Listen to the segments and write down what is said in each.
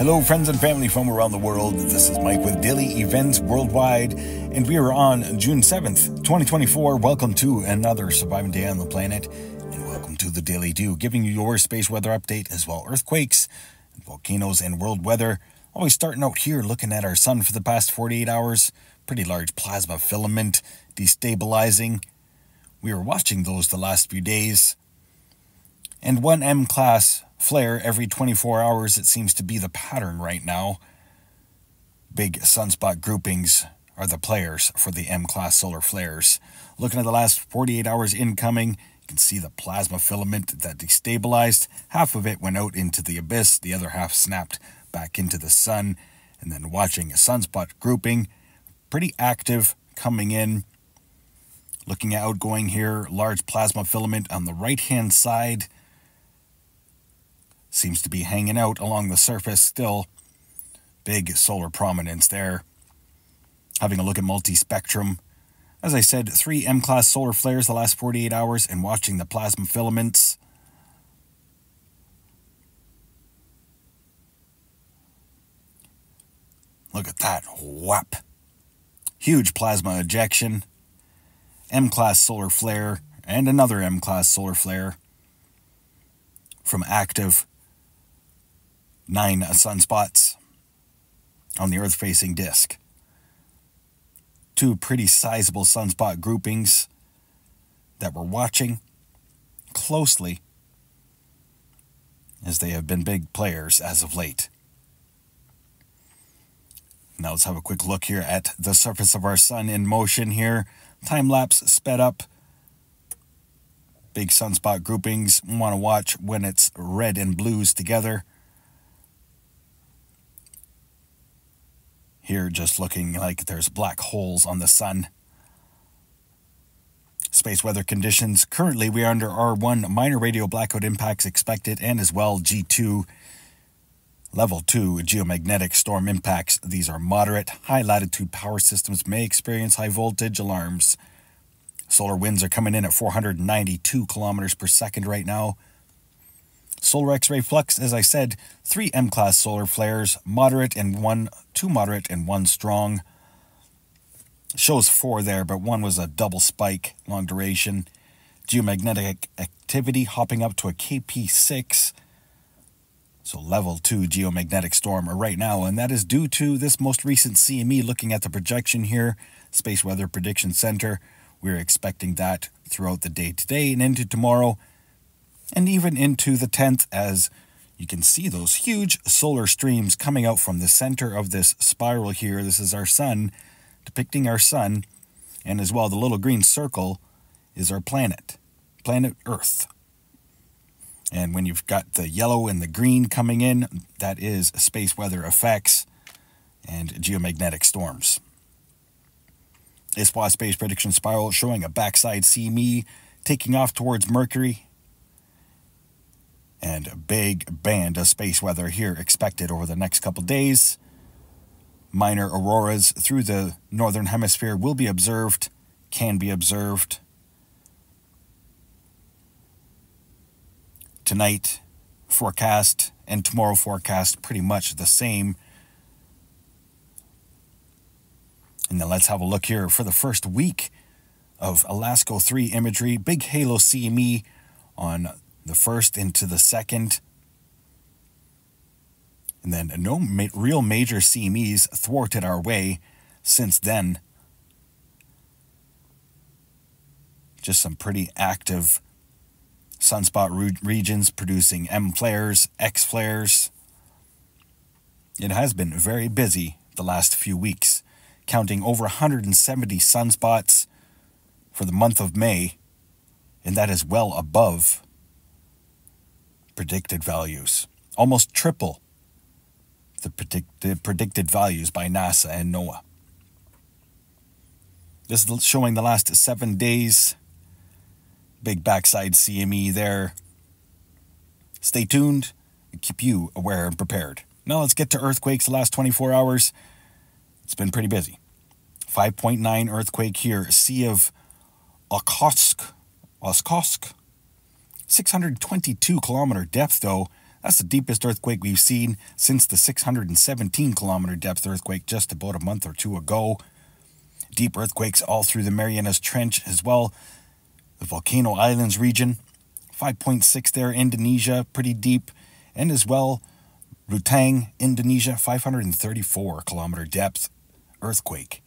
Hello, friends and family from around the world. This is Mike with Daily Events Worldwide, and we are on June 7th, 2024. Welcome to another surviving day on the planet, and welcome to the Daily Dew, giving you your space weather update as well earthquakes, volcanoes, and world weather. Always starting out here looking at our sun for the past 48 hours. Pretty large plasma filament destabilizing. We were watching those the last few days. And one M class flare every 24 hours. It seems to be the pattern right now. Big sunspot groupings are the players for the M class solar flares. Looking at the last 48 hours incoming, you can see the plasma filament that destabilized. Half of it went out into the abyss, the other half snapped back into the sun. And then watching a sunspot grouping, pretty active coming in. Looking at outgoing here, large plasma filament on the right hand side seems to be hanging out along the surface still. Big solar prominence there. Having a look at multi-spectrum. As I said, three M-class solar flares the last 48 hours and watching the plasma filaments. Look at that. Whap. Huge plasma ejection. M-class solar flare and another M-class solar flare from active nine sunspots on the Earth facing disk. Two pretty sizable sunspot groupings that we're watching closely as they have been big players as of late. Now let's have a quick look here at the surface of our sun in motion here. Time lapse sped up. Big sunspot groupings. Want to watch when it's red and blues together. Here, just looking like there's black holes on the sun. Space weather conditions. Currently, we are under R1, minor radio blackout impacts expected, and as well G2, level 2 geomagnetic storm impacts. These are moderate. High latitude power systems may experience high voltage alarms. Solar winds are coming in at 492 kilometers per second right now. Solar X-ray flux, as I said, three M-class solar flares, moderate and one, two moderate and one strong. Shows four there, but one was a double spike, long duration. Geomagnetic activity hopping up to a KP6. So level 2 geomagnetic storm right now, and that is due to this most recent CME looking at the projection here, Space Weather Prediction Center. We're expecting that throughout the day today and into tomorrow and even into the 10th as you can see those huge solar streams coming out from the center of this spiral here. This is our sun, depicting our sun, and as well the little green circle is our planet, planet Earth. And when you've got the yellow and the green coming in, that is space weather effects and geomagnetic storms. ISWA Space Prediction Spiral showing a backside CME taking off towards Mercury and a big band of space weather here expected over the next couple days. Minor auroras through the northern hemisphere will be observed, can be observed. Tonight, forecast, and tomorrow forecast pretty much the same. And then let's have a look here for the first week of LASCO 3 imagery. Big halo CME on the first into the second. And then no ma real major CMEs thwarted our way since then. Just some pretty active sunspot re regions producing M flares, X flares. It has been very busy the last few weeks, counting over 170 sunspots for the month of May, and that is well above predicted values, almost triple the, predict, the predicted values by NASA and NOAA. This is showing the last seven days. Big backside CME there. Stay tuned. Keep you aware and prepared. Now let's get to earthquakes the last 24 hours. It's been pretty busy. 5.9 earthquake here. Sea of Okhotsk. Okhotsk 622 kilometer depth, though. That's the deepest earthquake we've seen since the 617 kilometer depth earthquake just about a month or two ago. Deep earthquakes all through the Marianas Trench as well. The Volcano Islands region, 5.6 there, Indonesia, pretty deep. And as well, Ruteng, Indonesia, 534 kilometer depth earthquake.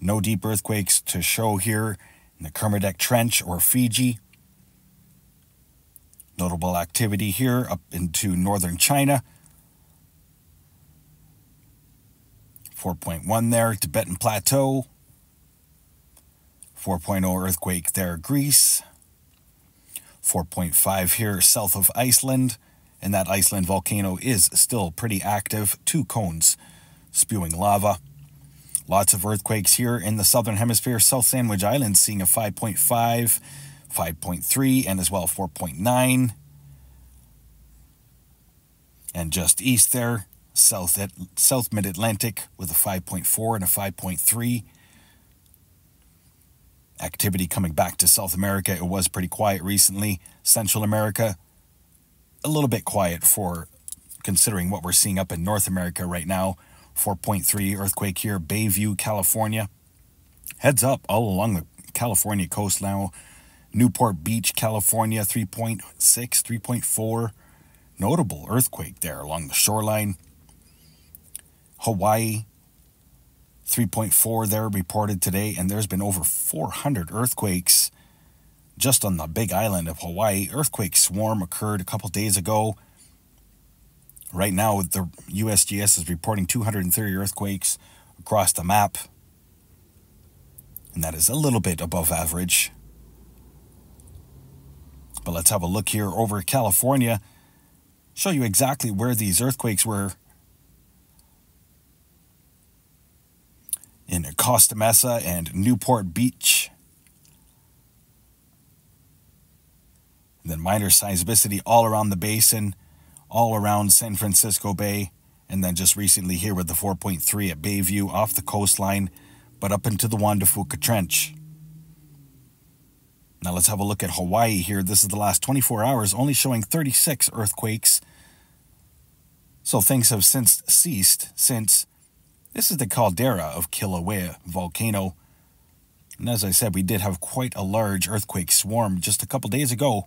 No deep earthquakes to show here in the Kermadec Trench or Fiji. Notable activity here up into northern China. 4.1 there, Tibetan Plateau. 4.0 earthquake there, Greece. 4.5 here south of Iceland. And that Iceland volcano is still pretty active. Two cones spewing lava. Lots of earthquakes here in the southern hemisphere. South Sandwich Islands seeing a 5.5, 5.3, and as well 4.9. And just east there, South, at South Mid Atlantic with a 5.4 and a 5.3. Activity coming back to South America. It was pretty quiet recently. Central America, a little bit quiet for considering what we're seeing up in North America right now. 4.3 earthquake here, Bayview, California. Heads up all along the California coast now. Newport Beach, California, 3.6, 3.4. Notable earthquake there along the shoreline. Hawaii, 3.4 there reported today, and there's been over 400 earthquakes just on the big island of Hawaii. Earthquake swarm occurred a couple days ago. Right now, the USGS is reporting 230 earthquakes across the map, and that is a little bit above average. But let's have a look here over California, show you exactly where these earthquakes were. In Costa Mesa and Newport Beach. And then minor seismicity all around the basin all around San Francisco Bay, and then just recently here with the 4.3 at Bayview off the coastline, but up into the Juan de Fuca Trench. Now let's have a look at Hawaii here. This is the last 24 hours, only showing 36 earthquakes. So things have since ceased since this is the caldera of Kilauea volcano. And as I said, we did have quite a large earthquake swarm just a couple days ago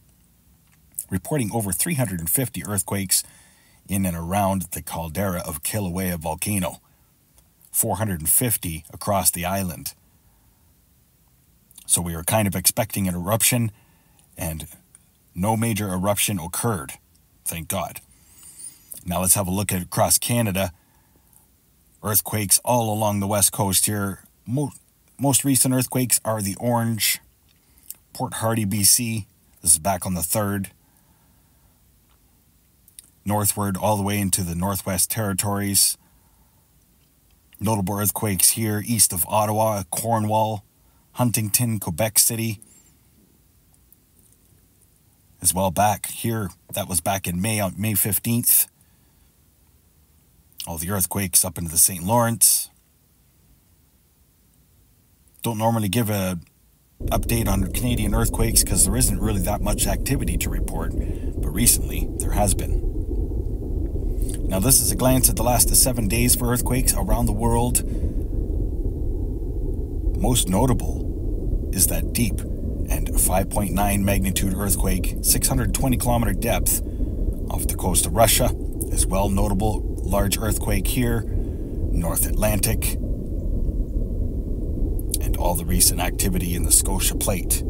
reporting over 350 earthquakes in and around the caldera of Kilauea volcano, 450 across the island. So we were kind of expecting an eruption, and no major eruption occurred, thank God. Now let's have a look at across Canada. Earthquakes all along the west coast here. Most, most recent earthquakes are the Orange, Port Hardy, BC. This is back on the 3rd northward all the way into the Northwest Territories. Notable earthquakes here east of Ottawa, Cornwall, Huntington, Quebec City. As well back here, that was back in May on May 15th. All the earthquakes up into the St. Lawrence. Don't normally give a update on Canadian earthquakes because there isn't really that much activity to report, but recently there has been. Now, this is a glance at the last seven days for earthquakes around the world. Most notable is that deep and 5.9 magnitude earthquake, 620 kilometer depth off the coast of Russia. As well, notable large earthquake here, North Atlantic, and all the recent activity in the Scotia Plate.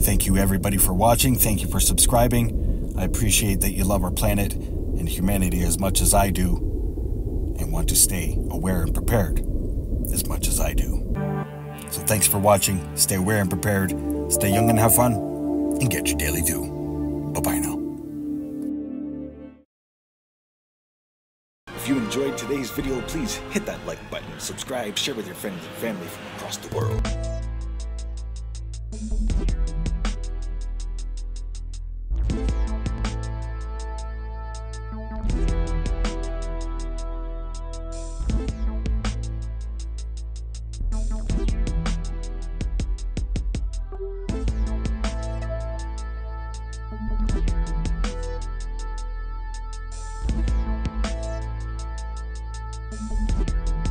Thank you, everybody, for watching. Thank you for subscribing. I appreciate that you love our planet and humanity as much as I do and want to stay aware and prepared as much as I do. So thanks for watching. Stay aware and prepared. Stay young and have fun. And get your daily dew. Bye bye now. If you enjoyed today's video, please hit that like button, subscribe, share with your friends and family from across the world.